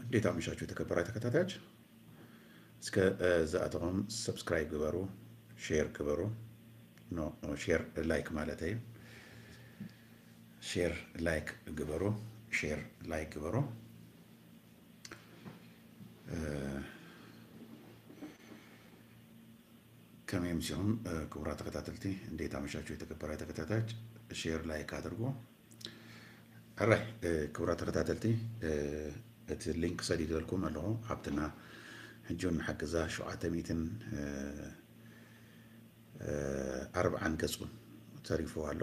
እንዴት አመሻችሁ የተከበራችሁ ተከታታዮች። እስከ ዝኣተኹም subscribe ግበሩ፣ share ግበሩ። share like ማለት share like ግበሩ፣ share like ግበሩ። ከመይ ኣምሲኹም ክቡራት ተከታተልቲ እንዴት አመሻችሁ የተከበራችሁ ተከታታዮች፣ share like አድርጎ ኣራይ ክቡራት ተከታተልቲ እቲ ሊንክ ሰዲደልኩም ኣለኹ ሃብትና ሕጂውን ሓገዛ ሸውዓተ ሚእትን ኣርብዓን ገፁን ተሪፉ ኣሎ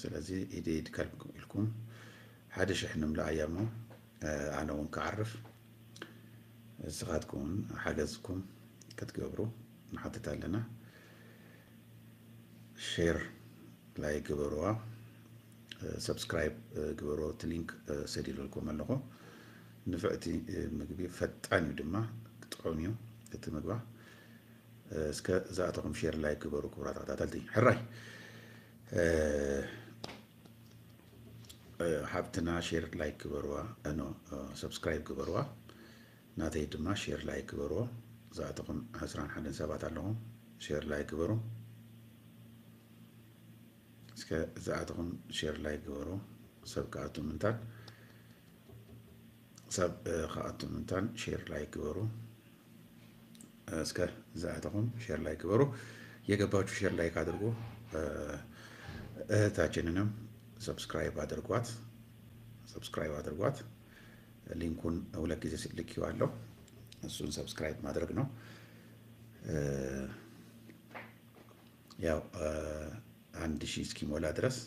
ስለዚ ኢድ ኢድ ኢልኩም ሓደ ሽሕ ንምልኣ እያ እሞ ኣነ እውን ክዓርፍ ንስኻትኩም ሓገዝኩም ክትገብሩ ንሓትት ኣለና ሼር ላይ ግበርዋ ሰብስክራይብ ግበሮ እቲ ሊንክ ሰዲለልኩም ኣለኹ ንፍዕቲ ምግቢ ፈጣን እዩ ድማ ክጥቀም እዩ እቲ ምግባ እስከ ዝኣተኹም ሼር ላይ ግበሩ ክቡራት ተከታተልቲ ሕራይ! ሓብትና ሼር ላይ ግበርዋ ኖ ሰብስክራይብ ግበርዋ ናተይ ድማ ሼር ላይ ግበርዎ ዝኣተኹም 21 ሰባት ኣለኹም share like ግበሩ እስከ ዝኣተኹም share like ግበሩ ሰብ ከኣቱ ምንታን ሰብ ከኣቱ share like ግበሩ እስከ ዝኣተኹም share like ግበሩ የገባችሁ share like አድርጉ እህታችንንም subscribe አድርጓት። subscribe አድርጓት። link ኡን ሁለት ጊዜ ልኬዋለሁ እሱን subscribe ማድረግ ነው። ያው አንድ ሺህ እስኪሞላ ድረስ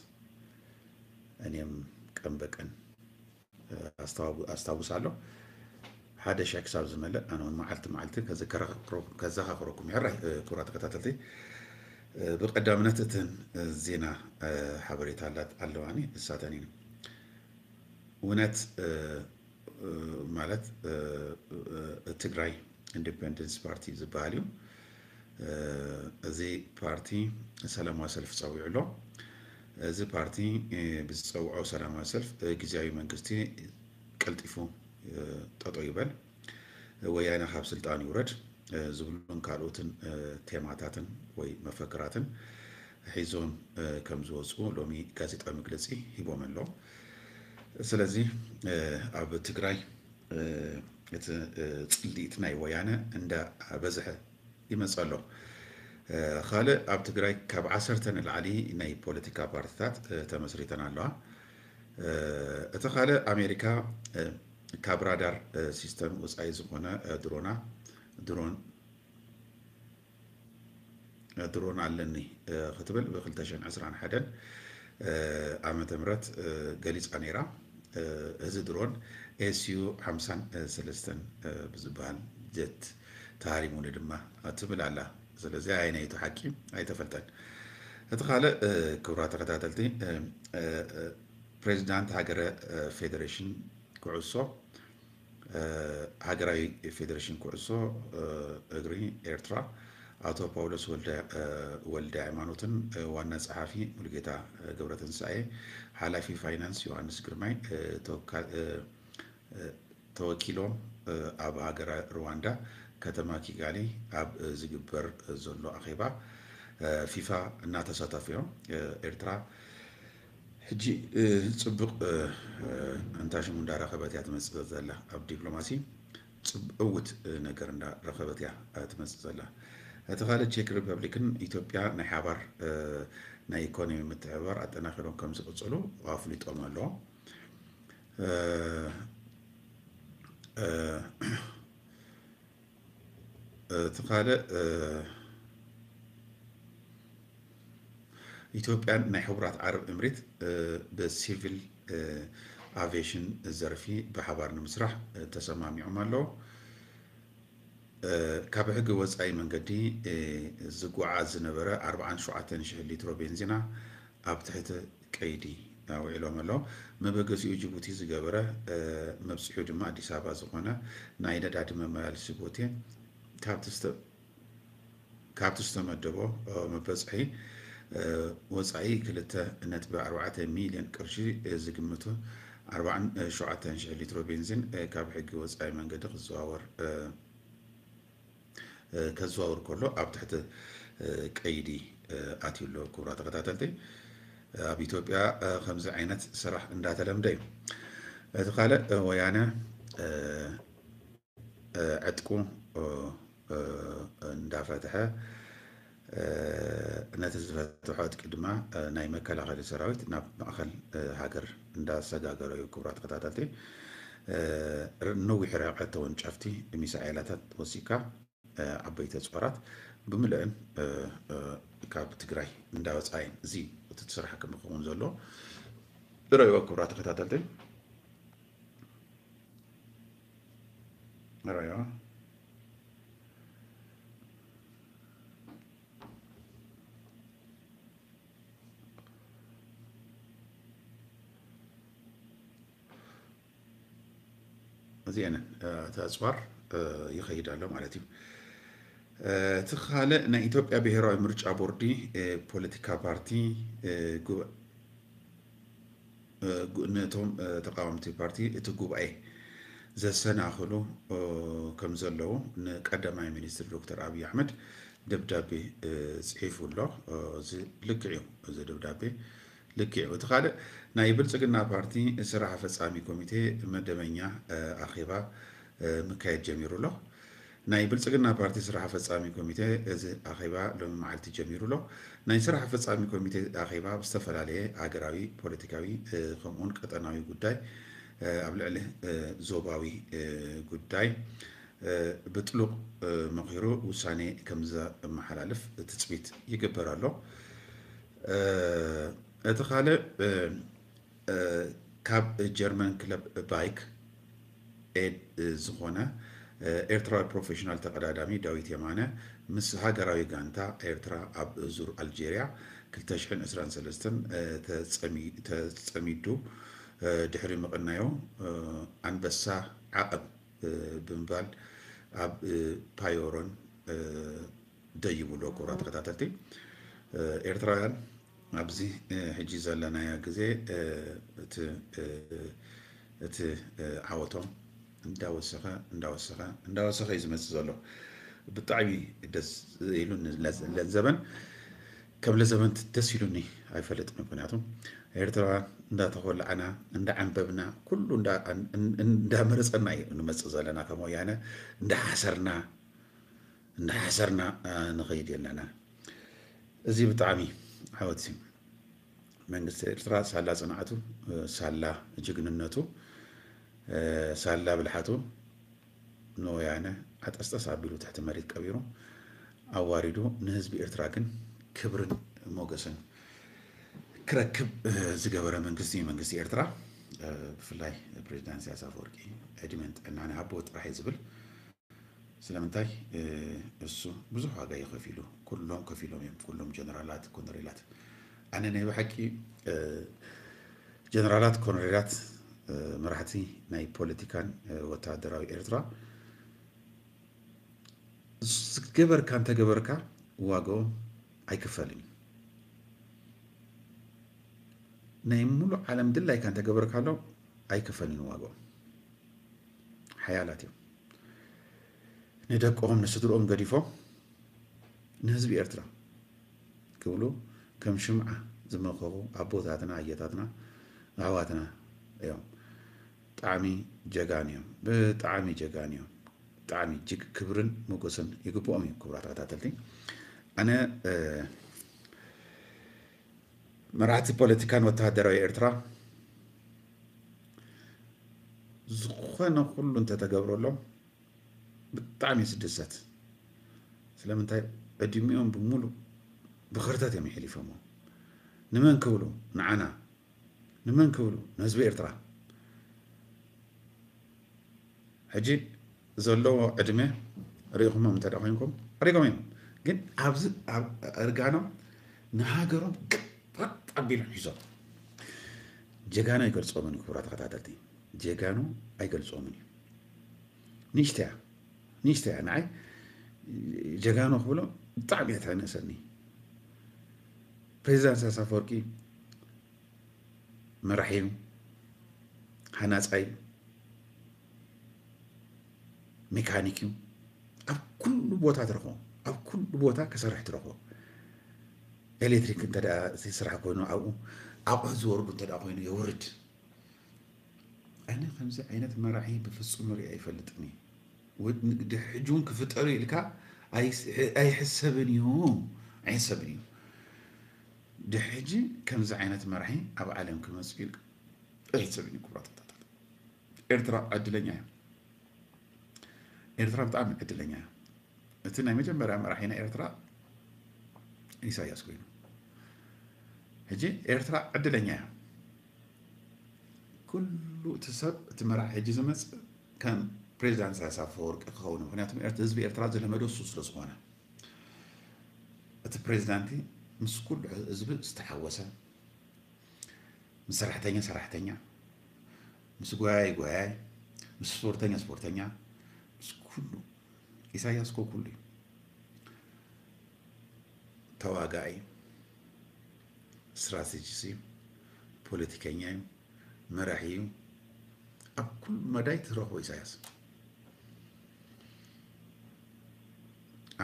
እኔም ቀን በቀን አስታውሳለሁ። ሓደ ሽሕ ክሳብ ዝመልእ ኣነ እውን መዓልቲ መዓልቲ ከዘኻኽረኩም ሕራይ ክቡራት ተከታተልቲ። ብቀዳምነት እተን ዜና ሓበሬታ ኣለዋኒ ንሳተን እዩ እውነት ማለት ትግራይ Independence Party ዝበሃል እዩ። እዚ ፓርቲ ሰላማዊ ሰልፊ ፀዊዑ ኣሎ እዚ ፓርቲ ብዝፀውዖ ሰላማዊ ሰልፍ ግዜያዊ መንግስቲ ቀልጢፉ ጠጦ ይበል ወያነ ካብ ስልጣን ይውረድ ዝብሉን ካልኦትን ቴማታትን ወይ መፈክራትን ሒዞም ከም ዝወፁ ሎሚ ጋዜጣዊ መግለፂ ሂቦም ኣሎ። ስለዚ ኣብ ትግራይ እቲ ፅልኢት ናይ ወያነ እንዳበዝሐ ይመፅ ኣሎ ካልእ ኣብ ትግራይ ካብ ዓሰርተ ንላዕሊ ናይ ፖለቲካ ፓርቲታት ተመስሪተን ኣለዋ እቲ ካልእ ኣሜሪካ ካብ ራዳር system ወፃኢ ዝኾነ ድሮና ድሮን ድሮን ኣለኒ ክትብል ብ221 ዓመተ ምህረት ገሊፃ ነይራ። እዚ ድሮን ኤስዩ 53 ብዝበሃል ጀት ተሃሪሙኒ ድማ ትብል ኣላ ስለዚ ዓይነይቱ ሓቂ ኣይተፈልጠን እቲ ካልእ ክቡራ ተከታተልቲ ፕሬዚዳንት ሃገረ ፌዴሬሽን ኩዕሶ ሃገራዊ ፌዴሬሽን ኩዕሶ እግሪ ኤርትራ ኣቶ ጳውሎስ ወልደ ሃይማኖትን ዋና ፀሓፊ ሙሉጌታ ገብረትንሳኤ ሓላፊ ፋይናንስ ዮሃንስ ግርማይ ተወኪሎም ኣብ ሃገረ ሩዋንዳ ከተማ ኪጋሊ ኣብ ዝግበር ዘሎ ኣኼባ ፊፋ እናተሳተፉ እዮም ኤርትራ ሕጂ ፅቡቅ እንታሽሙ እንዳረኸበት እያ ትመፅእ ዘላ ኣብ ዲፕሎማሲ። ዕውት ነገር እንዳረኸበት እያ ትመፅእ ዘላ። እቲ ካልእ ቼክ ሪፐብሊክን ኢትዮጵያ ናይ ሓባር ናይ ኢኮኖሚ ምትሕብባር ኣጠናኺሮም ከም ዝቕፅሉ ኣፍሊጦም ኣለዎ ካልእ ኢትዮጵያን ናይ ሕቡራት ዓረብ እምሪት ብሲቪል ኣቪዬሽን ዘርፊ ብሓባር ንምስራሕ ተሰማሚዖም ኣለዎ ካብ ሕጊ ወፃኢ መንገዲ ዝጓዓዝ ዝነበረ 47,000 ሊትሮ ቤንዚና ኣብ ትሕቲ ቀይዲ ውዒሎም ኣሎ መበገሲኡ ጅቡቲ ዝገበረ መብፅሑ ድማ ኣዲስ ኣበባ ዝኾነ ናይ ነዳዲ መመላለሲ ቦቴ ካብቲ ዝተመደቦ መበፅሒ ወፃኢ ክልተ ነጥቢ ኣርባዕተ ሚልዮን ቅርሺ ዝግምቱ 47,000 ሊትሮ ቤንዚን ካብ ሕጊ ወፃኢ መንገዲ ክዘዋወር ከዘዋውር ከሎ ኣብ ትሕቲ ቀይዲ ኣትዩ ኣሎ ክቡራ ተኸታተልቲ ኣብ ኢትዮጵያ ከምዚ ዓይነት ስራሕ እንዳተለምደ እዩ። እቲ ካልእ ወያነ ዕጥቁ እንዳፈትሐ ነቲ ዝፈትሖ ዕጥቂ ድማ ናይ መከላኸሊ ሰራዊት ናብ ማእኸል ሃገር እንዳሰጋገረ እዩ። ክቡራ ተኸታተልቲ ነዊሕ ርሕቀት ተወንጨፍቲ ሚሳኤላታት ወሲካ ዓበይቲ ኣፅዋራት ብምልአን ካብ ትግራይ እንዳወፃእን እዚ እቲ ስራሕ ከም ዝኸውን ዘሎ ረእይዎ ክቡራ ተኸታተልቲ ረእይዎ እዚአን እቲ ኣፅዋር ይኸይድ ኣሎ ማለት እዩ እቲ ካልእ ናይ ኢትዮጵያ ብሄራዊ ምርጫ ቦርዲ ፖለቲካ ፓርቲ ነቶም ተቃዋምቲ ፓርቲ እቲ ጉባኤ ዘሰናኽሉ ከም ዘለዉ ንቀዳማይ ሚኒስትር ዶክተር ኣብዪ ኣሕመድ ደብዳቤ ፅሒፉ ኣሎ። ልክዕ እዩ። እዚ ደብዳቤ ልክዕ እቲ ካልእ ናይ ብልፅግና ፓርቲ ስራሕ ፈፃሚ ኮሚቴ መደበኛ ኣኼባ ምካየድ ጀሚሩ ኣሎ ናይ ብልፅግና ፓርቲ ስራሕ ፈፃሚ ኮሚቴ እዚ ኣኼባ ሎሚ መዓልቲ ጀሚሩ ኣሎ ናይ ስራሕ ፈፃሚ ኮሚቴ ኣኼባ ብዝተፈላለየ ሃገራዊ ፖለቲካዊ ከምኡውን ቀጠናዊ ጉዳይ ኣብ ልዕሊ ዞባዊ ጉዳይ ብጥሉቅ መኺሩ ውሳኔ ከም ትፅቢት ይግበር ኣሎ እቲ ካብ ጀርመን ክለብ Bike Aid ዝኾነ ኤርትራዊ professional ተቀዳዳሚ ዳዊት የማነ ምስ ሃገራዊ ጋንታ ኤርትራ ኣብ ዙር ኣልጄርያ 2023 ተፀሚዱ ድሕሪ ምቕናዮ ኣንበሳ ዓቐብ ብምባል ኣብ ፓዮሮን ደይብሎ ክቡራ ተኸታተልቲ ኤርትራውያን ኣብዚ ሕጂ ዘለናዮ ግዜ እቲ ዓወቶም እንዳወሰኸ እንዳወሰኸ እንዳወሰኸ እዩ ዝመፅእ ዘሎ ብጣዕሚ ደስ ኢሉ ለዘበን ከም ለዘበን ደስ ኢሉኒ ኣይፈለጥን ምክንያቱም ኤርትራውያን እንዳተኮላዕና እንዳዓንበብና ኩሉ እንዳመረፀና እዩ ንመፅእ ዘለና ከም ወያነ እንዳሓሰርና እንዳሓሰርና ንኸይድ የለና እዚ ብጣዕሚ ዓወት መንግስቲ ኤርትራ ሳላ ፅንዓቱ ሳላ ጅግንነቱ ሳላ ብልሓቱ ንወያነ ዓጠስጠስ ኣቢሉ ትሕቲ መሬት ቀቢሩ ኣዋሪዱ ንህዝቢ ኤርትራ ግን ክብርን ሞገስን ክረክብ ዝገበረ መንግስቲ እዩ። መንግስቲ ኤርትራ ብፍላይ ፕሬዚዳንት ኢሳያስ ኣፈወርቂ ዕድመን ጥዕናነ ኣቦ እዩ ዝብል ስለምንታይ እሱ ብዙሕ ዋጋ ከፊሉ ኩሎም ከፊሎም እዮም ኩሎም ጀነራላት ኮሎኔላት ኣነ ናይ ብሓቂ ጀነራላት ኮሎኔላት መራሕቲ ናይ ፖለቲካን ወታደራዊ ኤርትራ ዝገበርካ እንተገበርካ ዋግኦም ኣይክፈልን ናይ ሙሉእ ዓለም ድላይካ እንተገበርካሎ ኣይክፈልን ዋግኦም ሓያላት እዮም ንደቆም ንስድሮኦም ገዲፎም ንህዝቢ ኤርትራ ክብሉ ከም ሽምዓ ዝመኸቡ ኣቦታትና ኣየታትና ኣሕዋትና እዮም። ብጣዕሚ ጀጋን እዮም። ብጣዕሚ ጀጋን እዮም። ብጣዕሚ ጅግ ክብርን ሞገስን ይግብኦም እዩ ክቡራት ተከታተልቲ ኣነ መራሕቲ ፖለቲካን ወተሃደራዊ ኤርትራ ዝኾነ ኩሉ እንተተገብረሎም ብጣዕሚ ስድሰት ስለምንታይ ዕድሚኦም ብምሉእ ብክርተት እዮም ይሕሊፎሞ ንመን ክብሉ ንዓና ንመን ክብሉ ንህዝቢ ኤርትራ ሕጂ ዘለዎ ዕድመ ርኢኹሞም እንተ ኮይንኩም ሪኦም እዮም ግን ኣብዚ ኣብ እርጋኖም ንሃገሮም ቅጥጥ ኣቢሎም ሒዞም ጀጋኑ ኣይገልፆምን እዩ ክቡራ ተኸታተልቲ ጀጋኑ ኣይገልፆምን እዩ ንእሽተያ ንእሽተያ ንዓይ ጀጋኑ ክብሎ ብጣዕሚ እያ ተነሰኒ ፕሬዚዳንት ኢሳያስ ኣፈወርቂ መራሒ እዩ ሃናፃይ እዩ ሜካኒክ እዩ ኣብ ኩሉ ቦታ ትረኽቦ ኣብ ኩሉ ቦታ ክሰርሕ ትረኽቦ ኤሌክትሪክ እንተ እቲ ስራሕ ኮይኑ ኣብኡ ኣቑሑት ዝወርዱ እንተ ኮይኑ የውርድ ኣነ ከምዚ ዓይነት መራሒ ብፍፁም ሪኦ ኣይፈልጥን እዩ ሕጂ እውን ክፍጠሩ ኢልካ ኣይሕሰብን እዩ ኣይሕሰብን እዩ ድሕጂ ከምዚ ዓይነት መራሒ ኣብ ዓለም ክመፅእ ኢልካ ኣይሕሰብን እዩ ክቡራታት ኤርትራ ዕድለኛ እያ ኤርትራ ብጣዕሚ ዕድለኛ እያ እቲ ናይ መጀመርያ መራሒና ኤርትራ ኢሳያስ ኮይኑ ሕጂ ኤርትራ ዕድለኛ እያ ኩሉ እቲ ሰብ እቲ መራሒ ሕጂ ዝመፅእ ከም ፕሬዚዳንት ኢሳያስ አፈወርቂ ክኸውን ምክንያቱም ህዝቢ ኤርትራ ዝለመዶ እሱ ስለ ዝኾነ እቲ ፕሬዚዳንቲ ምስ ኩሉ ህዝቢ ዝተሓወሰ ምስ ሰራሕተኛ ሰራሕተኛ ምስ ጎያይ ጎያይ ምስ ስፖርተኛ ስፖርተኛ ምስ ኩሉ ኢሳያስ ኮ ኩሉ ተዋጋኢ ስትራቴጂስ እዩ ፖለቲከኛ እዩ መራሒ እዩ። ኣብ ኩሉ መዳይ ትረኽቦ ኢሳያስ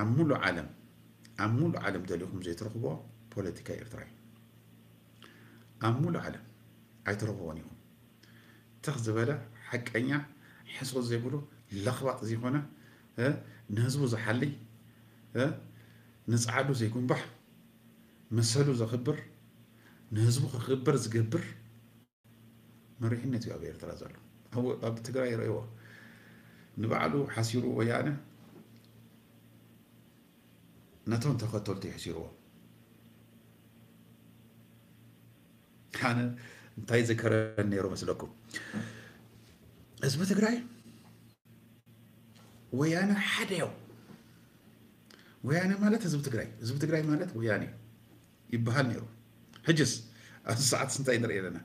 ኣብ ሙሉእ ዓለም ኣብ ሙሉእ ዓለም ደሊኹም ዘይትረኽቦ ፖለቲካ ኤርትራ እዩ ኣብ ሙሉእ ዓለም ኣይትረኽቦን ኢኹም ትኽ ዝበለ ሓቀኛ ሕሶት ዘይብሉ ለኽባጥ ዘይኮነ ንህዝቡ ዝሓልይ ንፃዕዱ ዘይጉንባሕ መሰሉ ዘኽብር ንህዝቡ ክኽበር ዝገብር መሪሕነት እዩ ኣብ ኤርትራ ዘሎ ኣብ ትግራይ ይረእይዎ ንባዕሉ ሓሲሩ ወያነ ነቶም ተኸተልቲ ይሕሲርዎ ኣነ እንታይ ዝከረን ነይሩ መስለኩም ህዝቢ ትግራይ ወያነ ሓደ እዮም ወያነ ማለት ህዝቢ ትግራይ ህዝቢ ትግራይ ማለት ወያነ ይበሃል ነይሩ ሕጅስ ኣብዚ ሰዓት እንታይ ንሪኢ ኣለና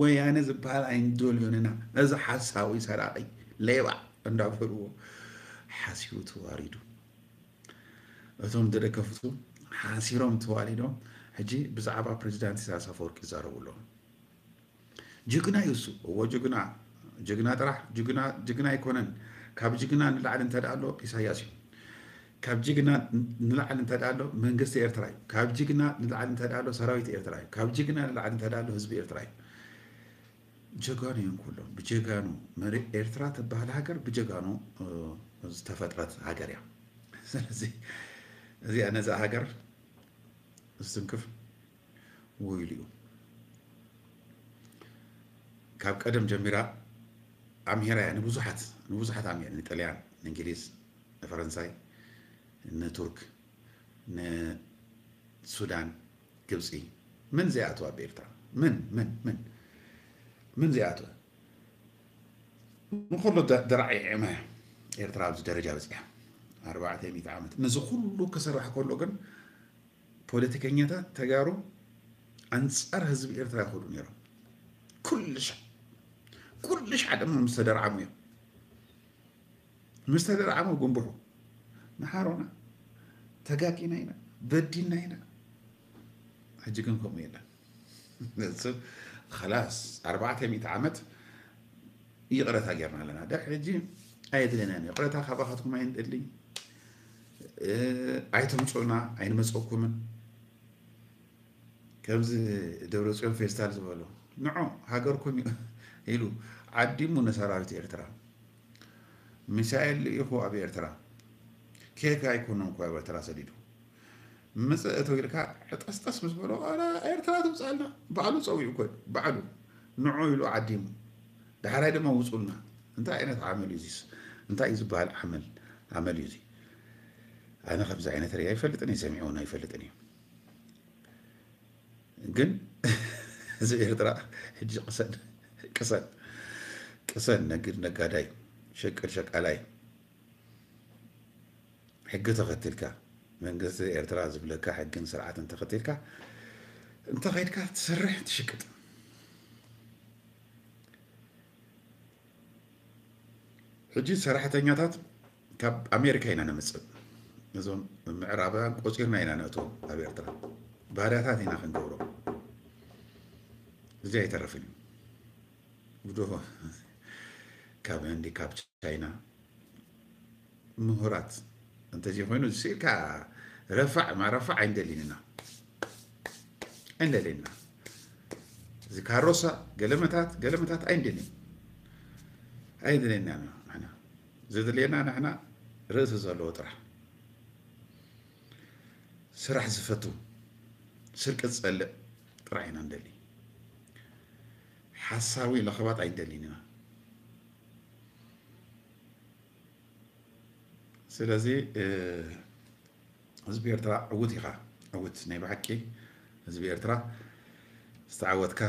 ወያነ ዝበሃል ኣይንደልዮን ኢና እዚ ሓሳዊ ሰራቂ ሌባ እንዳበልዎ ሓሲሩ ተዋሪዱ እቶም ዝደገፍቱ ሓሲሮም ተዋሊዶም ሕጂ ብዛዕባ ፕሬዚዳንት ኢሳያስ አፈወርቂ ይዛረቡ ጅግና እዩ እሱ። እዎ ጅግና ጅግና ጥራሕ ጅግና ኣይኮነን። ካብ ጅግና ንላዕሊ እንተዳ ኣሎ ኢሳያስ እዩ። ካብ ጅግና ንላዕሊ እንተዳ ኣሎ መንግስቲ ኤርትራ እዩ። ካብ ጅግና ንላዕሊ እንተዳ ኣሎ ሰራዊት ኤርትራ እዩ። ካብ ጅግና ንላዕሊ እንተዳ ኣሎ ህዝቢ ኤርትራ እዩ። ጀጋኑ እዮም ኩሎም ብጀጋኑ ኤርትራ ትበሃል ሃገር ብጀጋኑ ዝተፈጥረት ሃገር እያ። ስለዚ እዚኣ ነዛ ሃገር ዝትንክፍ ውይሉ እዩ ካብ ቀደም ጀሚራ ኣምሄራ እያ ንብዙሓት ንብዙሓት ኣምሄር ንጣልያን ንእንግሊዝ ንፈረንሳይ ንቱርክ ንሱዳን ግብፂ ምን ዘይኣትዋ ብኤርትራ ምን ምን ምን ምን ዘይኣትወ ንኩሉ ደራዒዕማ ኤርትራ ኣብዚ ደረጃ በፂሓ ኣርባዕተ ሚእቲ ዓመት ነዚ ኩሉ ክስራሕ ከሎ ግን ፖለቲከኛታት ተጋሩ ኣንፃር ህዝቢ ኤርትራ ይኸዱ ነይሮም ኩልሻ ኩልሻ ድማ ምስ ተደርዓሙ እዮም ምስ ተደርዓሙ ጉንብሑ መሓሮና ተጋቂና ኢና በዲና ኢና ሕጂ ግን ከምኡ የለን ሰብ خلاص أربعة مئة عامت يقرأ جرنا لنا ده حجي أيد لنا يقرأ خباختكم ኣይተምፅኡና ኣይንመፀኩምን ከምዚ ደብረፅዮን ፌስታል ዝበሎ ንዑ ሃገርኩም ኢሉ ዓዲሙ ንሰራዊት ኤርትራ ሚሳኤል ልኢኹ ኣብ ኤርትራ ኬክ ኣይኮኑን እኳ ኣብ ኤርትራ ሰዲዱ ምፅእቶ ኢልካ ዕጠስጠስ ምስ በሎ ኤርትራ ትውፃልና ባዕሉ ፀዊዑ ኮይ ባዕሉ ንዑ ኢሉ ዓዲሙ ዳሕራይ ድማ ውፁልና እንታይ ዓይነት ዓመል እዩ እንታይ እዩ ዝበሃል ዓመል ዓመል እዩ እዚ ኣነ ከምዚ ዓይነት ሪአ ኣይፈልጥን እየ ሰሚዑ እውን ኣይፈልጥን እዩ ግን እዚ ኤርትራ ሕጂ ቅሰን ቅሰን ቅሰን ነግድ ነጋዳይ ሸቀል ሸቃላይ ሕጊ ተኸትልካ መንግስቲ ኤርትራ ዝብለካ ሕግን ስርዓትን ተኸቲልካ እንተኸይድካ ትሰርሕ ትሽቅጥ ሕጂ ሰራሕተኛታት ካብ ኣሜሪካ ኢና ነምፅእ እዞም ምዕራባውያን ቆፂርና ኢና ነእትዎም ኣብ ኤርትራ ባርያታት ኢና ክንገብሮም እዚ ኣይተረፍን እዩ ውዶ ካብ ህንዲ ካብ ቻይና ምሁራት እንተዚ ኮይኑ ሲልካ ረፋዕ ማረፋዕ ኣይንደሊንና ኣይንደሊንና እዚ ካሮሳ ገለመታት ገለመታት ኣይንደሊን ኣይደለና ንሕና ዘድልየና ንሕና ርእሲ ዘለዎ ጥራሕ ስራሕ ዝፈቱ ስርቂ ዝፀልእ ጥራሕ ኢና ንደሊ። ሓሳዊ ለኸባት ኣይንደሊን ኢና። ስለዚ ህዝቢ ኤርትራ ዕውት ኢኻ ዕውት ናይ ብሓቂ ህዝቢ ኤርትራ ዝተዓወትካ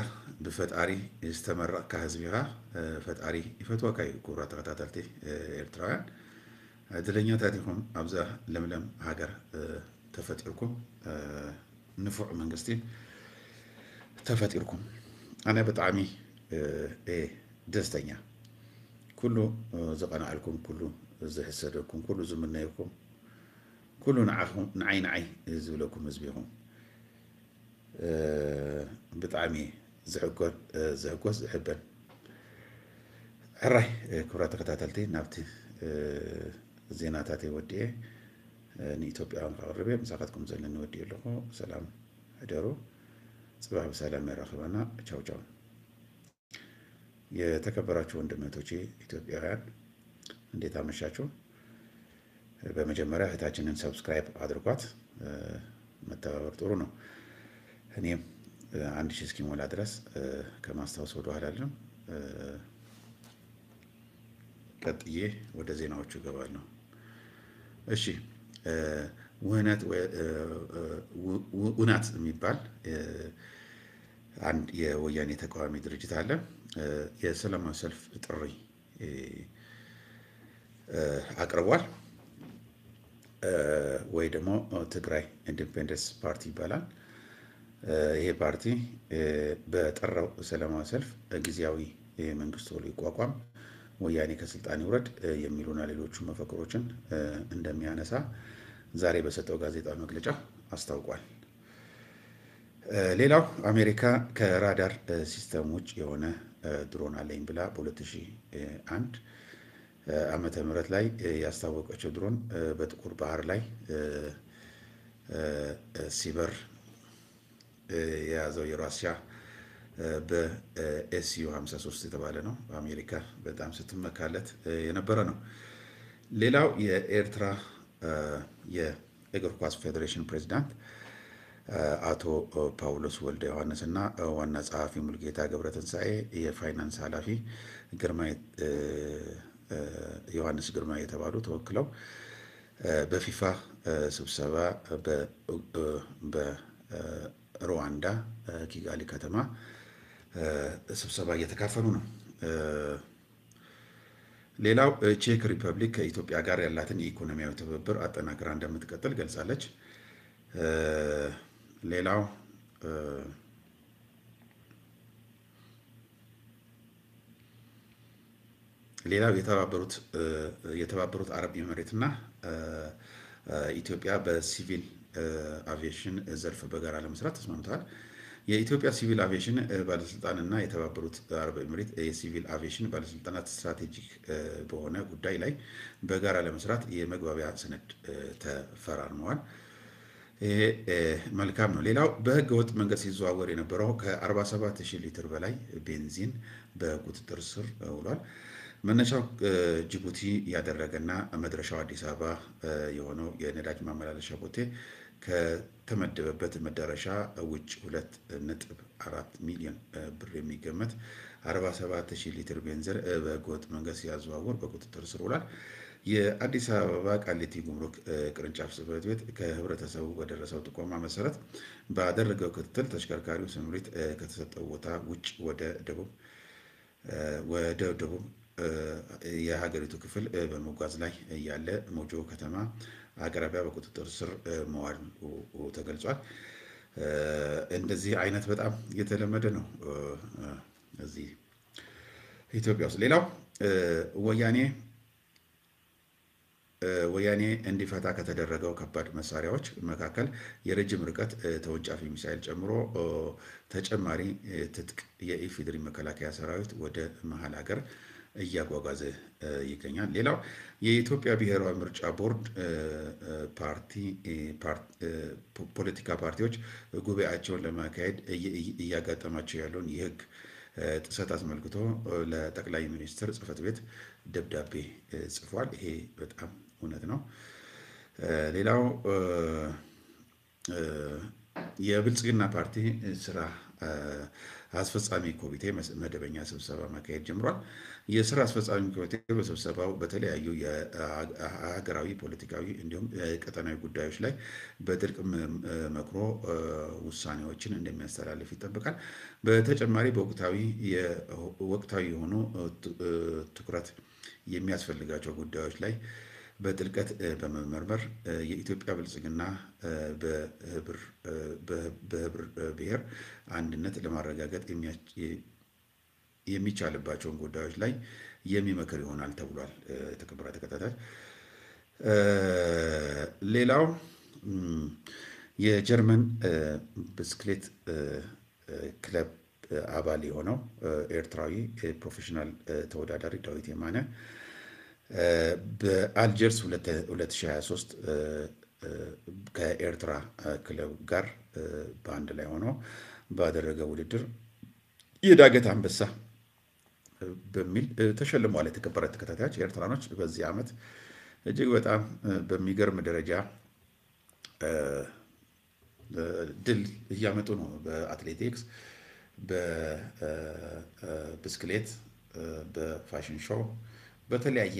ብፈጣሪ ዝተመረቕካ ህዝቢ ኢኻ ፈጣሪ ይፈትወካ እዩ። ክቡራ ተኸታተልቲ ኤርትራውያን። እድለኛታት ኢኹም ኣብዛ ለምለም ሃገር ተፈጢርኩም ንፉዕ መንግስቲ ተፈጢርኩም ኣነ ብጣዕሚ እየ ደስተኛ ኩሉ ዝቐናዕልኩም ኩሉ ዝሕሰደኩም ኩሉ ዝምነየኩም ኩሉ ንዓይ ንዓይ ዝብለኩም ህዝቢ ኢኹም ብጣዕሚ ዝሕጎን ዘህጎስ ዝሕበን ሕራይ ክብራ ተከታተልቲ ናብቲ ዜናታት ወዲኤ ንኢትዮጵያውያን ከቅርበ ምሳኻትኩም ዘለኒ ወዲእ ኣለኹ ሰላም ሕደሩ ጽባህ በሰላም ያራክበና ቻው ቻው። የተከበራችሁ ወንድሞቼ ኢትዮጵያውያን እንዴት አመሻችሁ? በመጀመሪያ እህታችንን subscribe አድርጓት። መተባበር ጥሩ ነው። እኔም አንድ ሺህ እስኪሞላ ድረስ ከማስታወስ ወደ ኋላ አልልም። ቀጥዬ ወደ ዜናዎቹ እገባለሁ። እሺ ውህነት ውናት የሚባል አንድ የወያኔ ተቃዋሚ ድርጅት አለ። የሰላማዊ ሰልፍ ጥሪ አቅርቧል። ወይ ደግሞ ትግራይ Independence Party ይባላል። ይሄ ፓርቲ በጠራው ሰላማዊ ሰልፍ ጊዜያዊ መንግስቱ ሊቋቋም ወያኔ ከስልጣን ይውረድ የሚሉና ሌሎቹ መፈክሮችን እንደሚያነሳ ዛሬ በሰጠው ጋዜጣዊ መግለጫ አስታውቋል። ሌላው አሜሪካ ከራዳር system ውጭ የሆነ ድሮን አለኝ ብላ በ2001 ዓመተ ምህረት ላይ ያስታወቀችው ድሮን በጥቁር ባህር ላይ ሲበር የያዘው የራሲያ በኤስዩ 53 የተባለ ነው። በአሜሪካ በጣም ስትመካለት የነበረ ነው። ሌላው የኤርትራ የእግር ኳስ ፌዴሬሽን ፕሬዚዳንት አቶ ፓውሎስ ወልደ ዮሐንስ እና ዋና ጸሐፊ ሙልጌታ ገብረትንሳኤ፣ የፋይናንስ ኃላፊ ዮሐንስ ግርማ የተባሉ ተወክለው በፊፋ ስብሰባ በሩዋንዳ ኪጋሊ ከተማ ስብሰባ እየተካፈሉ ነው። ሌላው ቼክ ሪፐብሊክ ከኢትዮጵያ ጋር ያላትን የኢኮኖሚያዊ ትብብር አጠናክራ እንደምትቀጥል ገልጻለች። ሌላው ሌላው የተባበሩት የተባበሩት አረብ ኤምሬትና ኢትዮጵያ በሲቪል አቪዬሽን ዘርፍ በጋራ ለመስራት ተስማምተዋል። የኢትዮጵያ ሲቪል አቪዬሽን ባለስልጣንና የተባበሩት አረብ ኤምሬት የሲቪል አቪዬሽን ባለስልጣናት strategic በሆነ ጉዳይ ላይ በጋራ ለመስራት የመግባቢያ ሰነድ ተፈራርመዋል። ይሄ መልካም ነው። ሌላው በህገ ወጥ መንገድ ሲዘዋወር የነበረው ከ47 ሺህ ሊትር በላይ ቤንዚን በቁጥጥር ስር ውሏል። መነሻው ጅቡቲ ያደረገና መድረሻው አዲስ አበባ የሆነው የነዳጅ ማመላለሻ ቦቴ ከተመደበበት መዳረሻ ውጭ ሁለት ነጥብ አራት ሚሊዮን ብር የሚገመት 47 ሺህ ሊትር ቤንዚን በህገወጥ መንገድ ሲያዘዋውር በቁጥጥር ስር ውሏል። የአዲስ አበባ ቃሊቲ ጉምሩክ ቅርንጫፍ ጽሕፈት ቤት ከህብረተሰቡ በደረሰው ጥቆማ መሰረት ባደረገው ክትትል ተሽከርካሪው ስምሪት ከተሰጠው ቦታ ውጭ ወደ ደቡብ ወደ ደቡብ የሀገሪቱ ክፍል በመጓዝ ላይ ያለ ሞጆ ከተማ አቅራቢያ በቁጥጥር ስር መዋሉ ተገልጿል። እንደዚህ አይነት በጣም የተለመደ ነው እዚህ ኢትዮጵያ ውስጥ። ሌላው ወያኔ ወያኔ እንዲፈታ ከተደረገው ከባድ መሳሪያዎች መካከል የረጅም ርቀት ተወንጫፊ ሚሳይል ጨምሮ ተጨማሪ ትጥቅ የኢፌዴሪ መከላከያ ሰራዊት ወደ መሀል ሀገር እያጓጓዘ ይገኛል። ሌላው የኢትዮጵያ ብሔራዊ ምርጫ ቦርድ ፓርቲ ፖለቲካ ፓርቲዎች ጉባኤያቸውን ለማካሄድ እያጋጠማቸው ያለውን የሕግ ጥሰት አስመልክቶ ለጠቅላይ ሚኒስትር ጽሕፈት ቤት ደብዳቤ ጽፏል። ይሄ በጣም እውነት ነው። ሌላው የብልጽግና ፓርቲ ስራ አስፈጻሚ ኮሚቴ መደበኛ ስብሰባ ማካሄድ ጀምሯል። የስራ አስፈጻሚ ኮሚቴ በስብሰባው በተለያዩ የሀገራዊ ፖለቲካዊ እንዲሁም ቀጠናዊ ጉዳዮች ላይ በጥልቅ መክሮ ውሳኔዎችን እንደሚያስተላልፍ ይጠበቃል። በተጨማሪ በወቅታዊ ወቅታዊ የሆኑ ትኩረት የሚያስፈልጋቸው ጉዳዮች ላይ በጥልቀት በመመርመር የኢትዮጵያ ብልጽግና በህብረ ብሔር አንድነት ለማረጋገጥ የሚቻልባቸውን ጉዳዮች ላይ የሚመክር ይሆናል ተብሏል። የተከበረ ተከታታይ ሌላው የጀርመን ብስክሌት ክለብ አባል የሆነው ኤርትራዊ professional ተወዳዳሪ ዳዊት የማነ በአልጀርስ 2023 ከኤርትራ ክለብ ጋር በአንድ ላይ ሆኖ ባደረገ ውድድር የዳገት አንበሳ በሚል ተሸልሟል። የተከበረ ተከታታዮች ኤርትራኖች በዚህ ዓመት እጅግ በጣም በሚገርም ደረጃ ድል እያመጡ ነው። በአትሌቲክስ፣ በብስክሌት፣ በፋሽን ሾው በተለያየ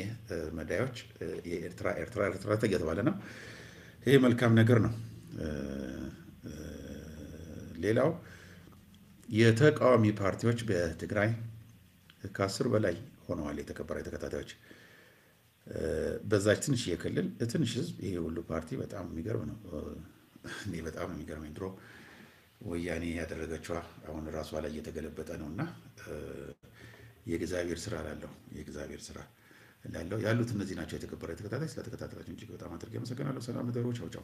መዳዮች የኤርትራ ኤርትራ ኤርትራ እየተባለ ነው። ይህ መልካም ነገር ነው። ሌላው የተቃዋሚ ፓርቲዎች በትግራይ ከአስር በላይ ሆነዋል። የተከበረ ተከታታዮች በዛች ትንሽ የክልል ትንሽ ህዝብ ይሄ ሁሉ ፓርቲ በጣም የሚገርም ነው። እኔ በጣም የሚገርመኝ። ድሮ ወያኔ ያደረገችዋ አሁን ራሷ ላይ እየተገለበጠ ነው እና የእግዚአብሔር ስራ ላለው የእግዚአብሔር ስራ ላለው ያሉት እነዚህ ናቸው። የተከበረ ተከታታይ ስለተከታተላችሁ እጅግ በጣም አድርጌ አመሰግናለሁ። ሰላም ደሮች ቻው ቻው